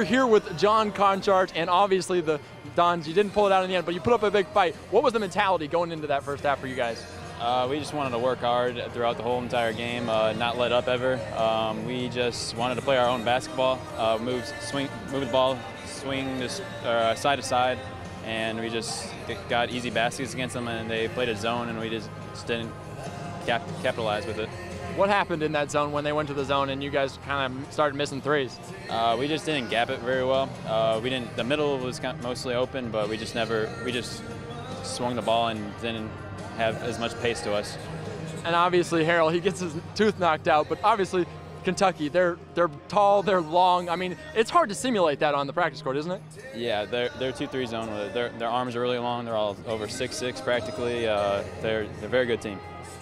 We're here with John Konchar, and obviously the Dons, you didn't pull it out in the end, but you put up a big fight. What was the mentality going into that first half for you guys? Uh, we just wanted to work hard throughout the whole entire game, uh, not let up ever. Um, we just wanted to play our own basketball, uh, move, swing, move the ball, swing this uh, side to side, and we just got easy baskets against them, and they played a zone, and we just, just didn't cap capitalize with it. What happened in that zone when they went to the zone and you guys kind of started missing threes? Uh, we just didn't gap it very well. Uh, we didn't. The middle was mostly open, but we just never. We just swung the ball and didn't have as much pace to us. And obviously, Harrell, he gets his tooth knocked out, but obviously, Kentucky, they're they're tall, they're long. I mean, it's hard to simulate that on the practice court, isn't it? Yeah, they're they're two three zone with it. Their their arms are really long. They're all over six six practically. Uh, they're they're a very good team.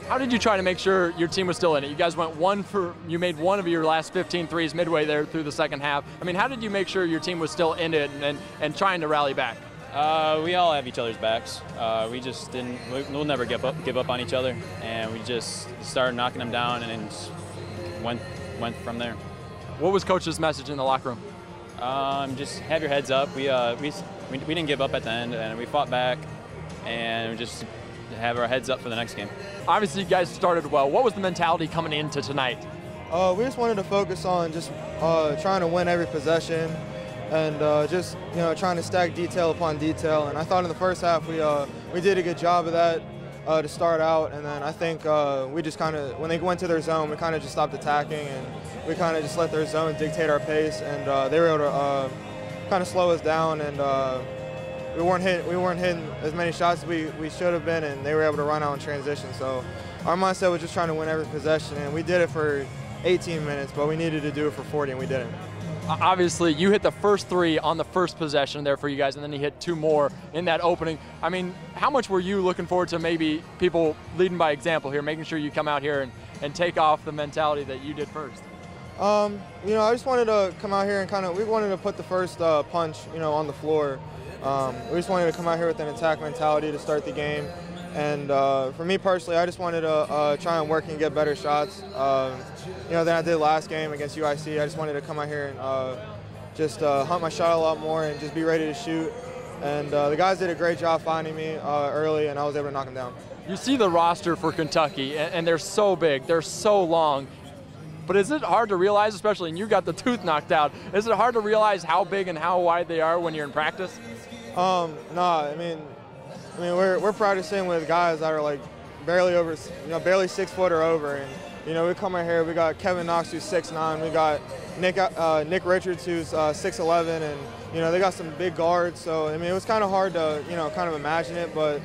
How did you try to make sure your team was still in it? You guys went one for, you made one of your last 15 threes midway there through the second half. I mean, how did you make sure your team was still in it and, and, and trying to rally back? Uh, we all have each other's backs. Uh, we just didn't, we'll never give up, give up on each other. And we just started knocking them down and then went, went from there. What was coach's message in the locker room? Um, just have your heads up. We, uh, we, we, we didn't give up at the end and we fought back and just have our heads up for the next game. Obviously, you guys started well. What was the mentality coming into tonight? Uh, we just wanted to focus on just uh, trying to win every possession and uh, just you know trying to stack detail upon detail. And I thought in the first half we uh, we did a good job of that uh, to start out. And then I think uh, we just kind of when they went to their zone, we kind of just stopped attacking and we kind of just let their zone dictate our pace. And they were able to kind of slow us down and we weren't hitting we weren't hitting as many shots as we, we should have been, and they were able to run out in transition. So our mindset was just trying to win every possession, and we did it for 18 minutes, but we needed to do it for 40, and we didn't. Obviously, you hit the first three on the first possession there for you guys, and then you hit two more in that opening. I mean, how much were you looking forward to maybe people leading by example here, making sure you come out here and, and take off the mentality that you did first? Um, you know, I just wanted to come out here and kind of, we wanted to put the first uh, punch, you know, on the floor. Um, we just wanted to come out here with an attack mentality to start the game. And uh, for me personally, I just wanted to uh, try and work and get better shots. Uh, you know, than I did last game against UIC. I just wanted to come out here and uh, just uh, hunt my shot a lot more and just be ready to shoot. And uh, the guys did a great job finding me early, and I was able to knock them down. You see the roster for Kentucky, and they're so big, they're so long. But is it hard to realize, especially, and you got the tooth knocked out, is it hard to realize how big and how wide they are when you're in practice? Um, nah, I mean, I mean, we're, we're practicing with guys that are like barely over, you know, barely six foot or over. And, you know, we come in here, we got Kevin Knox who's six nine, we got Nick, uh, Nick Richards who's uh, 6'11", and, you know, they got some big guards. So, I mean, it was kind of hard to, you know, kind of imagine it, but,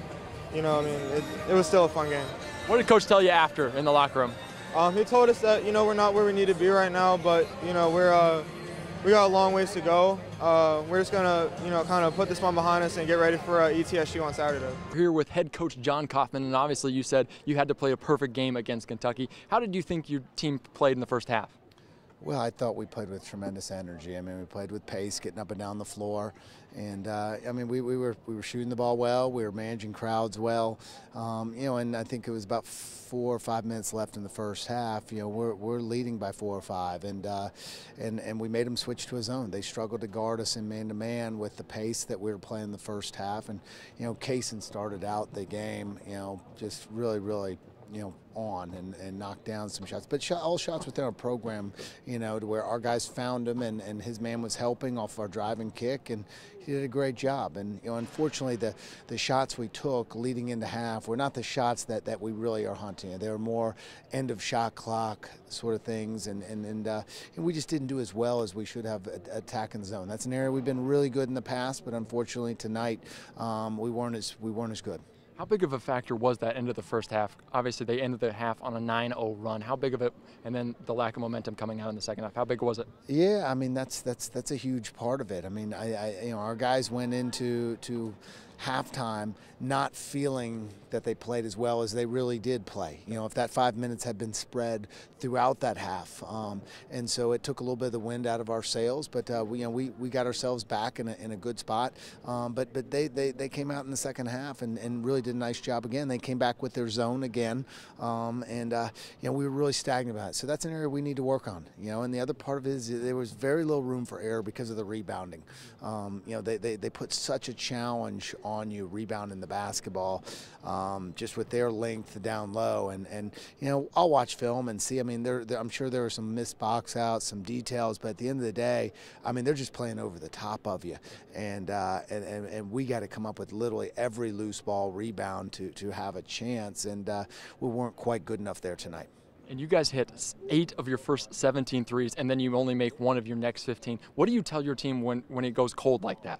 you know, I mean, it, it was still a fun game. What did Coach tell you after in the locker room? Um, he told us that, you know, we're not where we need to be right now, but, you know, we're, uh, we got a long ways to go. Uh, we're just gonna, you know, kind of put this one behind us and get ready for uh, ETSU on Saturday. Here with head coach Jon Coffman, and obviously you said you had to play a perfect game against Kentucky. How did you think your team played in the first half? Well, I thought we played with tremendous energy. I mean, we played with pace, getting up and down the floor, and uh, I mean, we, we were we were shooting the ball well. We were managing crowds well, um, you know. And I think it was about four or five minutes left in the first half. You know, we're, we're leading by four or five, and uh, and and we made them switch to a zone. They struggled to guard us in man to man with the pace that we were playing the first half. And you know, Kason started out the game, you know, just really really you know, on and, and knock down some shots. But all shots within our program, you know, to where our guys found him and, and his man was helping off our driving kick, and he did a great job. And, you know, unfortunately, the, the shots we took leading into half were not the shots that, that we really are hunting. They were more end of shot clock sort of things, and, and, and, uh, and we just didn't do as well as we should have attacking the zone. That's an area we've been really good in the past, but unfortunately tonight um, we, weren't as, we weren't as good. How big of a factor was that end of the first half? Obviously, they ended the half on a 9-0 run. How big of it, and then the lack of momentum coming out in the second half? How big was it? Yeah, I mean that's that's that's a huge part of it. I mean, I, I you know our guys went into to halftime not feeling that they played as well as they really did play. You know, if that five minutes had been spread throughout that half, um, and so it took a little bit of the wind out of our sails. But uh, we, you know, we, we got ourselves back in a, in a good spot. Um, but but they, they, they came out in the second half and, and really did a nice job again. They came back with their zone again, um, and uh, you know we were really stagnant about it. So that's an area we need to work on. You know, and the other part of it is there was very little room for error because of the rebounding. Um, you know, they, they, they put such a challenge on you rebounding the basketball, um, just with their length down low. And, and you know, I'll watch film and see. I mean, there, I'm sure there are some missed box outs, some details, but at the end of the day, I mean, they're just playing over the top of you. And uh, and, and, and we got to come up with literally every loose ball rebound to, to have a chance. And uh, we weren't quite good enough there tonight. And you guys hit eight of your first 17 threes, and then you only make one of your next 15. What do you tell your team when, when it goes cold like that?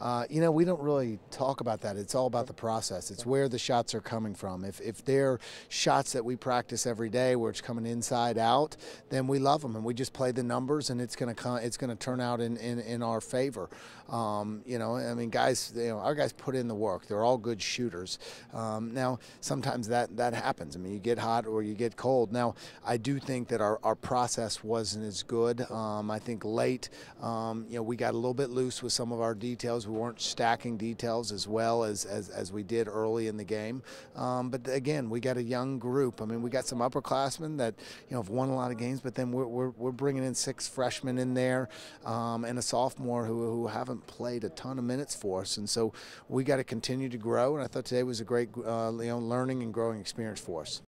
Uh, you know, we don't really talk about that. It's all about the process. It's where the shots are coming from. If, if they're shots that we practice every day, where it's coming inside out, then we love them and we just play the numbers, and it's gonna come, it's gonna turn out in, in, in our favor. Um, you know, I mean, guys, you know, our guys put in the work. They're all good shooters. Um, now, sometimes that that happens. I mean, you get hot or you get cold. Now, I do think that our, our process wasn't as good. Um, I think late, um, you know, we got a little bit loose with some of our we weren't stacking details as well as, as, as we did early in the game. Um, but again, we got a young group. I mean, we got some upperclassmen that you know have won a lot of games, but then we're, we're, we're bringing in six freshmen in there um, and a sophomore who, who haven't played a ton of minutes for us. And so we got to continue to grow. And I thought today was a great uh, you know learning and growing experience for us.